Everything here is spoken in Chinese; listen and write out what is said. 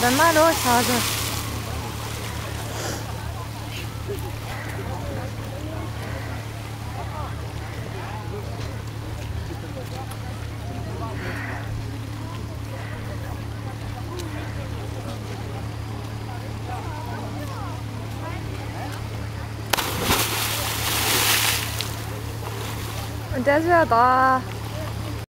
的那多啥子？但是要打。